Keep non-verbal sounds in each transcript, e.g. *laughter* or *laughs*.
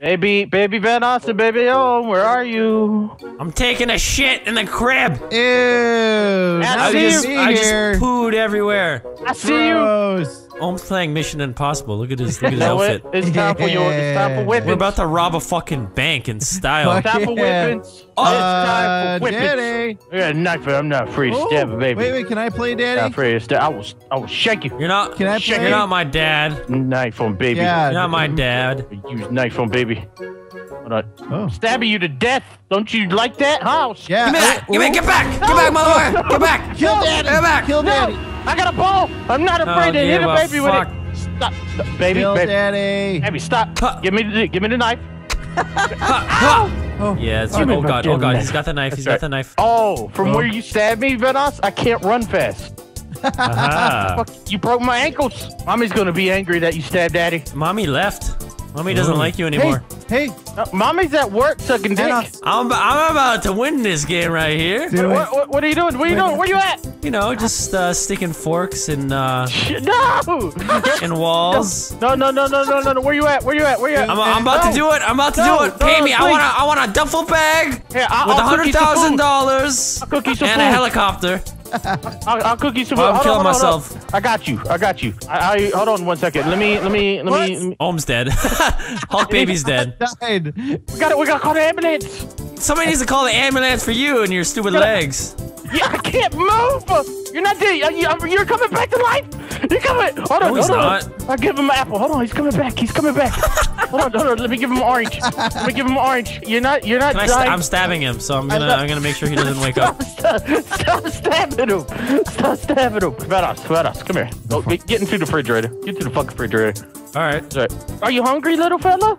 Baby, baby Vanoss, baby, oh, where are you? I'm taking a shit in the crib. Ew. I Now see you just, see I just pooed everywhere. I see you. Gross. Ohm's playing Mission Impossible. Look at his, look at his outfit. It's time for your, it's time for Yeah. whipping. We're about to rob a fucking bank in style. It's time for Yeah. whippings. It's Uh, time for whippings. Daddy. I got a knife, but I'm not afraid to Oh, stab a baby. Wait, wait, can I play Daddy? Not daddy? afraid to stab. I will, I will shake you. You're not. Can I Shit, play? You're not my dad. Knife on baby. Yeah. You're not my dad. Use knife on baby. Hold on. Oh. Stabbing you to death. Don't you like that? Huh? Yeah. Give me that. oh, Give me. Get oh. back. Get back, motherfucker. Get back. *laughs* Kill daddy. Get back. Kill Daddy. No. I got a ball. I'm not afraid to hit give a a baby with it. Stop, stop. baby, Kill baby, daddy. baby, stop. Huh. Give me the, give me the knife. Ha, ha. Oh. Yeah, it's Give oh god, oh god, he's got the knife, That's he's right. got the knife. Oh, from Oh. where you stabbed me, Vanoss, I can't run fast. Uh-huh. Aha. *laughs* Fuck, you broke my ankles. Mommy's gonna be angry that you stabbed Daddy. Mommy left. Mommy doesn't Ooh. like you anymore. hey, Uh, mommy's at work sucking dick. Hannah. I'm, I'm about to win this game right here. do What, what, what are you doing? What are you doing? Where you at? You know, just uh, sticking forks in uh, *laughs* No! *laughs* in walls. No, no, no, no, no, no, no. Where you at? Where you at? Where you at? I'm, I'm about No. to do it. I'm about to No, do it. no, Pay me. I want a, I want a duffel bag Here, I'll, with a I'll cook hundred you some food. dollars I'll cook and a helicopter. I'll, I'll cook you some. I'm Hold killing on, hold on, myself. I got you. I got you. I, I hold on one second. Let me, let me, let me. What? Let me Ohm's dead. *laughs* Hulk baby's dead. *laughs* died. we got it. We got to call the ambulance. Somebody needs to call the ambulance for you and your stupid legs. Yeah, I can't move. You're not dead. You- You're coming back to life. You're coming. Hold on. No, he's hold on. not. I'll give him an apple. Hold on. He's coming back. He's coming back. *laughs* *laughs* hold on. Hold on. Let me give him orange. Let me give him orange. You're not. You're not Can I st- dying. I'm stabbing him, so I'm gonna I'm gonna make sure he doesn't wake up. *laughs* Stop, stop stabbing him. Stop stabbing him. Vados, Vados, come here. Go, get, get into the refrigerator. Get to the fucking refrigerator. All right. Sorry. Are you hungry, little fella?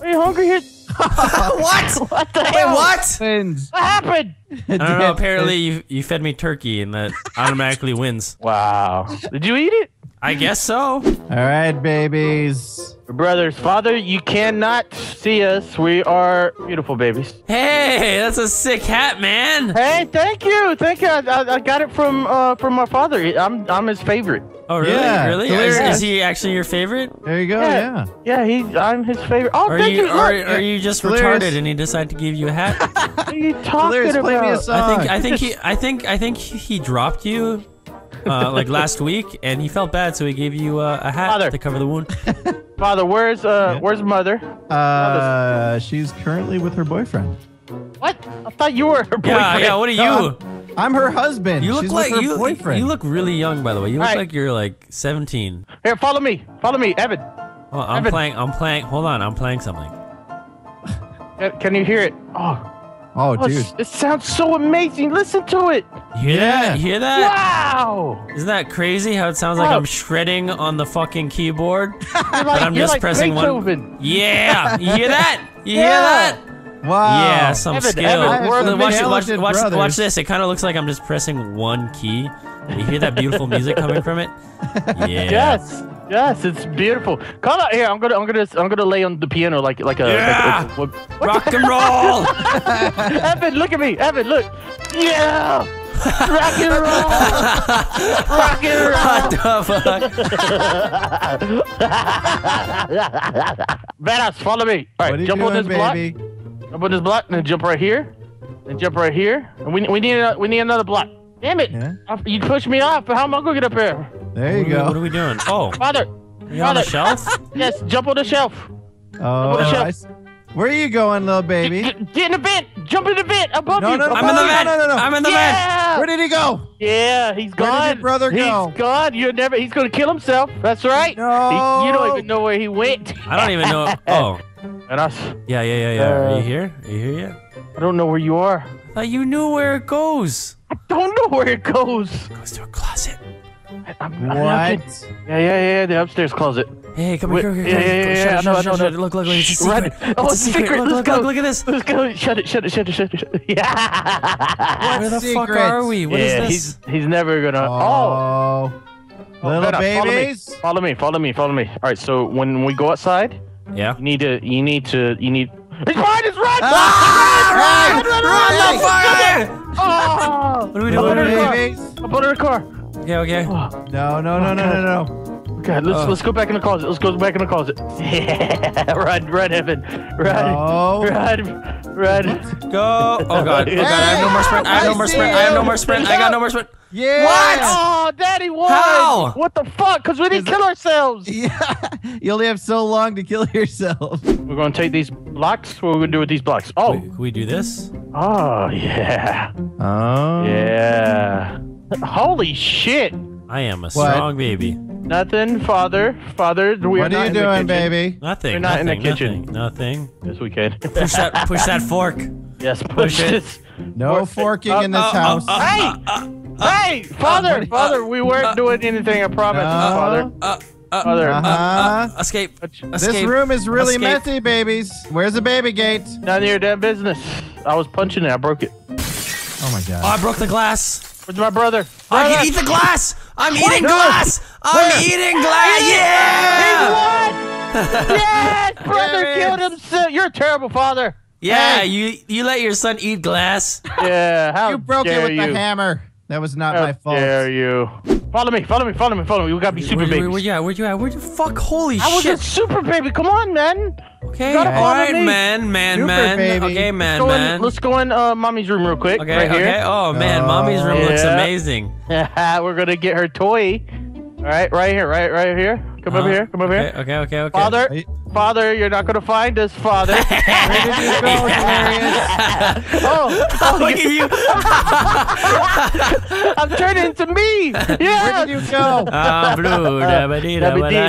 Are you hungry here? *laughs* what? What the Wait, hell? what? Twins. What happened? I don't know. Apparently, you you fed me turkey, and that automatically wins. Wow. Did you eat it? I guess so. All right, babies. Brothers, father, you cannot see us. We are beautiful babies. Hey, that's a sick hat, man. Hey, thank you, thank you. I, I, I got it from uh from my father. I'm I'm his favorite. Oh, really? Yeah, really? Is, is he actually your favorite? There you go. Yeah. yeah. He, I'm his favorite. Oh, are thank you, you. or Look, are you just Hilarious. retarded and he decided to give you a hat? *laughs* what are you talking Hilarious, play me a about? song. I think I think he I think I think he dropped you uh, like last week, and he felt bad, so he gave you uh, a hat Father. to cover the wound. *laughs* Father, where's uh Yeah. where's mother? Uh, she's currently with her boyfriend. What? I thought you were her boyfriend. Yeah, yeah. What are No, you? I'm her husband. You look she's like with her you. boyfriend. You look really young, by the way. You look Alright. like you're like 17. Here, follow me. Follow me, Evan. Oh, I'm Evan. playing. I'm playing. Hold on. I'm playing something. Can- Can you hear it? Oh, Oh, oh, dude. it sounds so amazing. Listen to it. You hear Yeah. that? You hear that? Wow. Isn't that crazy? How it sounds like Wow. I'm shredding on the fucking keyboard, *laughs* like, but I'm just like pressing Beethoven. one. Yeah. You hear that? You hear that? Wow. Yeah, some Evan, skill. Evan, we're the watch, watch, watch, watch this. It kind of looks like I'm just pressing one key. You hear that beautiful music coming from it? *laughs* Yeah. Yes. Yes, it's beautiful. Come out here. I'm gonna, I'm gonna, I'm gonna lay on the piano like, like a. Yeah. Like, what, what Rock *laughs* and roll. *laughs* Evan, look at me. Evan, look. Yeah. Rock and roll. Rock and roll. what the fuck? Badass, follow me. All right, What are you jump doing, on this baby? Jump on this block, and then jump right here. Then jump right here. And we, we need, a, we need another block. Damn it! Yeah. Uh, you pushed me off. But how am I gonna get up here? There you What are we- What are we doing? *laughs* Oh, Father. you on the shelf? *laughs* Yes, jump on the shelf. Oh, the shelf. I s- where are you going, little baby? Get, get in the vent. Jump in the vent above No, you. no, no, I'm in the no, vent. no, no, no. I'm in the vent. yeah. Where did he go? Yeah, he's Where did gone. your brother go? He's gone. You're never. He's gonna kill himself. That's right. No. He- you don't even know where he went. I don't even know. *laughs* Oh, And us. yeah, yeah, yeah, yeah. Are Uh, you here? Are you here yet? I don't know where you are. I thought you knew where it goes. I don't know where it goes. It goes to a closet. I- I'm, I'm. What? Yeah, yeah, yeah. The upstairs closet. Hey, come here, come here, yeah, come here. yeah, yeah, Shut yeah, it, no, shut it, no, shut it. no. Look, look, look. It's a Shh, run secret. Oh, It's a secret. Look, Let's look, go. look, look at this. Let's go. Shut it. Shut it. Shut it. Shut it. Shut it. Yeah. Where the fuck are we? What is yeah, this? he's he's never gonna. Oh. Oh. Oh, Little Vera, follow me. babies. Follow me, follow me, follow me. All right, so when we go outside, Yeah. you need to, you need to, you need. It's mine! It's red! Ah, Run, run, run, run, run, Oh! What are we Up doing? under the car. babies. Up under the car. Okay, okay. Oh, No, no, no, no, no, no. okay, God, let's let's go back in the closet. Let's go back in the closet. *laughs* Yeah, run, run, Evan, run, No. run, run. Go. Oh god. Oh god. I have no more sprint. I have no more sprint. I have no more sprint. I got no more sprint. Yeah. What? Oh, Daddy won! How? What the fuck? Because we didn't kill ourselves. *laughs* Yeah. You only have so long to kill yourself. We're gonna take these blocks. What are we gonna do with these blocks? Oh, Wait, can we do this? oh yeah, Oh. yeah. Holy shit! I am a strong baby. Nothing, father. Father, we What are are you not in the doing, baby? Nothing. We're not in the kitchen. Nothing. nothing. Yes, we can. Push that. *laughs* Push that fork. yes, Push push it. this. No Or- forking uh, in this uh, uh, house. uh, Hey! hey, father, what- father, we weren't doing anything. I promise, No. father. Uh, uh, Father, Uh-huh. escape. this Escape. room is really Escape. messy, babies. Where's the baby gate? none of your damn business. I was punching it. I broke it. Oh my Oh, god. I broke the glass. Where's my brother? I can eat the glass. I'm eating No. glass. I'm Where? eating glass. Yeah. *laughs* Yes, brother There killed is. himself. You're a terrible father. Yeah. Hey. You you let your son eat glass. Yeah, how you broke it with you? the hammer. That was not How my fault. dare you? Follow me, follow me, follow me, follow me. We gotta be super where, babies. where, where you at? Where you at? Where you fuck? Holy shit. I was a super baby. Come on, man. Okay. gotta All me. man, man, Super man. baby. Okay, man, Go in- man. let's go in uh, mommy's room real quick. Okay, right okay. here. Oh man, mommy's room looks Yeah. amazing. *laughs* We're gonna get her toy. All right, right here, right, right here. Come over Uh, here, come over okay, here. Okay, okay, okay. Father, Hey. Father, you're not gonna find us, father. Where did you go, Darius? oh, Oh, look at you. *laughs* I'm turning into me. Yeah. Where did you go? Ah, blue. da ba dee da ba da.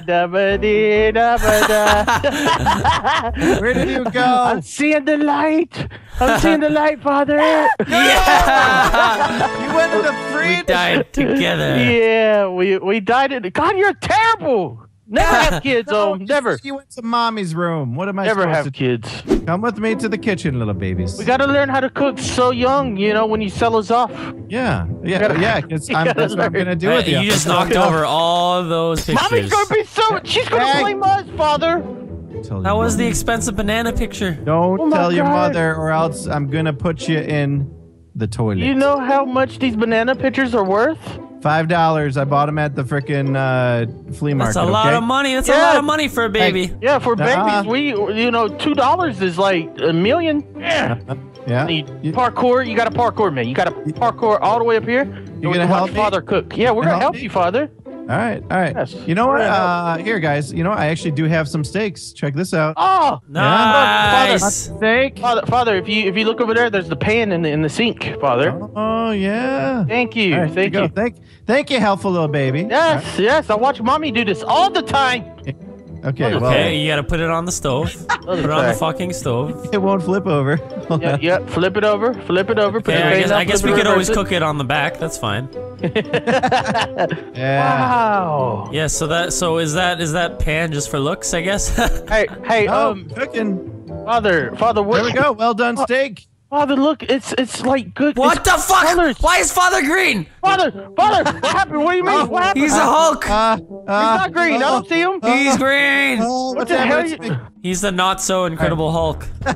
Da-ba-dee, *laughs* da-ba-dee-da-ba-da. Where did you go? I'm seeing the light. I'm seeing the light, father. *laughs* Yeah. You went into we freedom. died together. Yeah, we we died in. God, you're terrible. Never have *laughs* kids, No, oh, never. said You went to mommy's room. What am I Never supposed have to kids. do? Come with me to the kitchen, little babies. We gotta learn how to cook so young, you know, when you sell us off. yeah, yeah, gotta- yeah. *laughs* 'cause you I'm, gotta that's what I'm gonna do Uh, with you. you just knocked *laughs* over all those pictures. Mommy's gonna be so. She's gonna Hey. blame us, father. Tell That was what. the expensive banana picture. Don't Oh tell your God. mother, or else I'm gonna put you in the toilet. You know how much these banana pictures are worth? Five dollars. I bought them at the freaking uh, flea market. That's a lot okay? of money. That's a lot of money for a baby. Yeah, for Nuh-uh. babies, we you know two dollars is like a million. Yeah. Yeah. You- parkour. You got to parkour, man. You got to parkour all the way up here. You're gonna help watch me? father cook. Yeah, we're gonna Help help you, father. All right. All right. Yes. You know what? Uh, here, guys. You know, I actually do have some steaks. Check this out. Oh, Nice. Steak. father, father. If you if you look over there, there's the pan in the in the sink, father. Oh yeah. Thank you. All right, Thank here you. Thank, thank you, helpful little baby. Yes, yes. I watch mommy do this all the time. Okay. Well, Okay, you gotta put it on the stove. *laughs* Put it on the fucking stove. *laughs* it won't flip over. Hold Yeah, *laughs* yeah. Flip it over. Flip it over. Put Okay, the I guess, down, I guess we it, could always it. cook it on the back. That's fine. Yeah. Wow. Yeah. So that so is that is that pan just for looks? I guess. Hey, hey, Oh, um, cooking. father, father, what? There we go. Well done, steak. Father, look, it's it's like good. what the fuck? colors. Why is Father green? Father, father, what happened? What do you mean? what happened? He's a Hulk. Uh, uh, He's not green. I don't see him. He's green. Oh, what what's the hell? happening? You... to? He's the not so incredible Hulk. *laughs*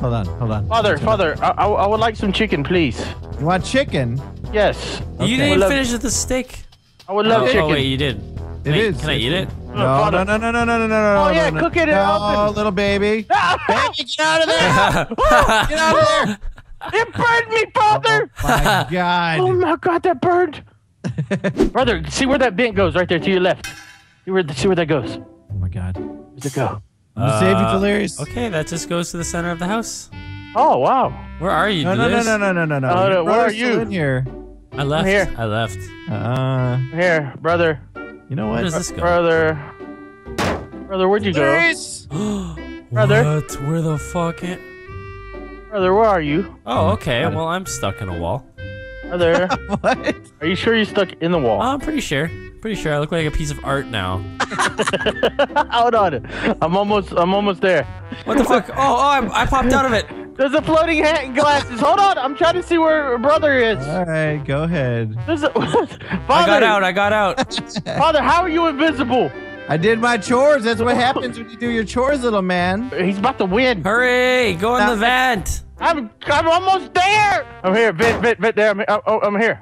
Hold on. Hold on. Father, father, I, I, I would like some chicken, please. You want chicken? Yes, You didn't Love- finish with the steak. I would love oh, chicken. oh, wait, you did. It Can I- is. Can I eat it? No, Father. no, no, no, no, no, no, no. Oh, yeah, no, cook it in No, the oven. little baby. baby, get out of there. Get out of there. It burned me, father. My God. Oh my God, that burned. Brother, see where that vent goes? Right there to your left. See where see where that goes? Oh my God. Where's it go? I'm saving Uh, Delirious. Okay, that just goes to the center of the house. Oh wow. Where are you, No, no, no, no, no, no, no, no. Uh, where are you? In here. I left. I'm here. I left. Uh, Here, brother, you know Where what? does this go? brother, brother, where'd you go? *gasps* Brother. What? Where the fuck? It? Brother, where are you? Oh, okay. God. Well, I'm stuck in a wall. Brother, *laughs* What? are you sure you're stuck in the wall? Oh, I'm pretty sure. Pretty sure I look like a piece of art now. *laughs* Hold on, I'm almost, I'm almost there. What the fuck? Oh, oh, I, I popped out of it. There's a floating hat and glasses. Hold on, I'm trying to see where brother is. All right, go ahead. There's a, *laughs* father, I got out. I got out. *laughs* Father, how are you invisible? I did my chores. That's what happens when you do your chores, little man. He's about to win. Hurry! Go in the vent. I'm, I'm almost there. I'm here, Vent, Vent, Vent. There, I'm, oh, oh I'm here.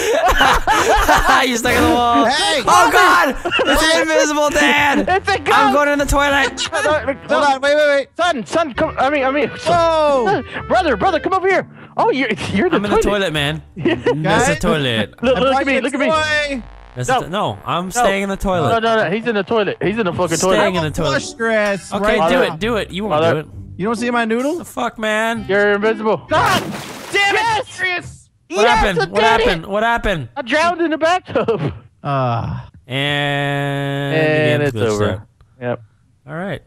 *laughs* you stuck in the wall. Hey! Oh God! It's an invisible dad. *laughs* It's a I'm going in the toilet. *laughs* Hold on, wait, wait, wait. Son, son, come. I mean, I mean, Whoa! brother, brother, come over here. Oh, you're you're the I'm in the toilet, man. That's the toilet. Look, look at me, look at me. No. the- no, I'm staying in the toilet. no, no. no. He's in the toilet. He's in the fucking Staying toilet. in the toilet. Flush stress. Okay, right do now. it, do it. You won't Mother- do it. You don't see my noodle? The fuck, man. You're invisible. God Damn it! Serious. What happened? What happened? What happened? I drowned in the bathtub. Uh, *laughs* And, And it's over. out. Yep. All right.